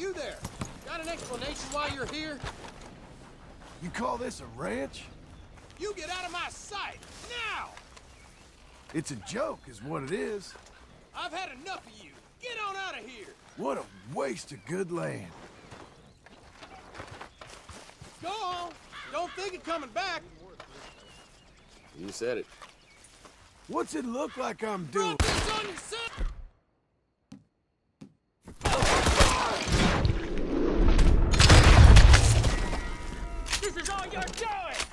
You there. Got an explanation why you're here? You call this a ranch? You get out of my sight! Now! It's a joke, is what it is. I've had enough of you. Get on out of here! What a waste of good land. Go on! Don't think of coming back! You said it. What's it look like I'm doing? you're doing!